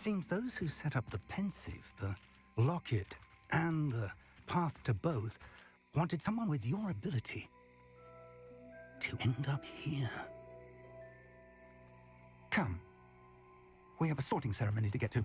seems those who set up the Pensieve, the locket, and the path to both wanted someone with your ability to end up here. Come. We have a sorting ceremony to get to.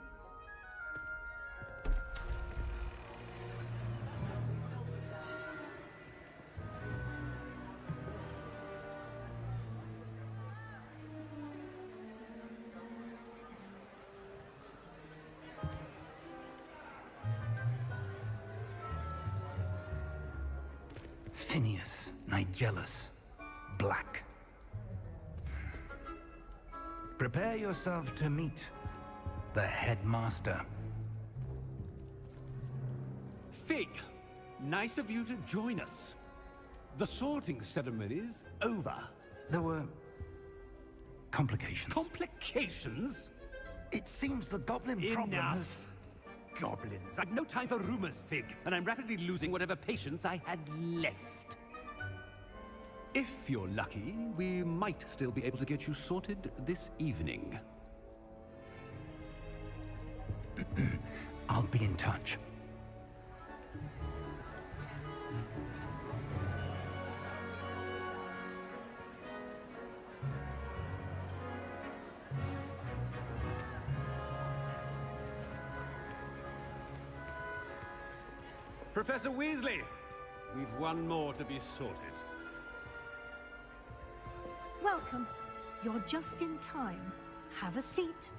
Phineas, Nigellus, Black. Prepare yourself to meet the headmaster. Fig, nice of you to join us. The sorting ceremony's over. There were complications. Complications? it seems the goblin problem has... Goblins. I've no time for rumors, Fig, and I'm rapidly losing whatever patience I had left. If you're lucky, we might still be able to get you sorted this evening. I'll be in touch. Professor Weasley, we've one more to be sorted. Welcome. You're just in time. Have a seat.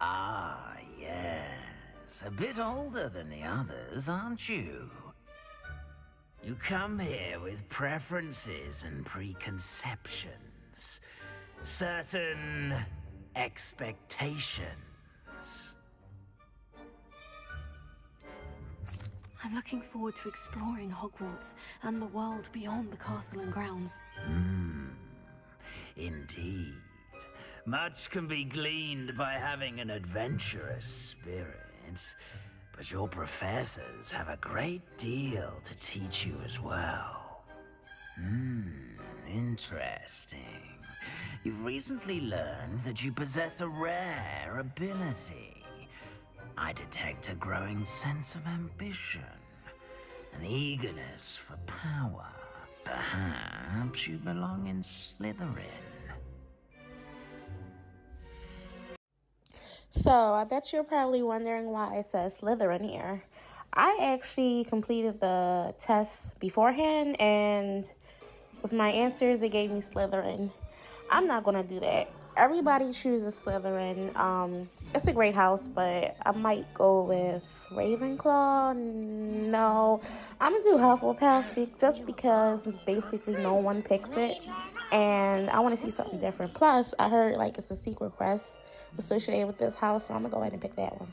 Ah, yes. A bit older than the others, aren't you? You come here with preferences and preconceptions. Certain expectations. I'm looking forward to exploring Hogwarts and the world beyond the castle and grounds. Hmm. Indeed. Much can be gleaned by having an adventurous spirit. But your professors have a great deal to teach you as well. Hmm, interesting. You've recently learned that you possess a rare ability. I detect a growing sense of ambition, an eagerness for power. Perhaps you belong in Slytherin. So, I bet you're probably wondering why it says Slytherin here. I actually completed the test beforehand, and with my answers, it gave me Slytherin. I'm not gonna do that. everybody chooses Slytherin. Um, it's a great house, but I might go with Ravenclaw. No, I'm gonna do Hufflepuff just because basically no one picks it, and I want to see something different. Plus, I heard like it's a secret quest associated with this house, so I'm gonna go ahead and pick that one.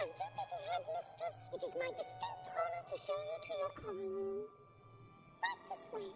As deputy headmistress, it is my distinct honor to show you to your common room. Right this way.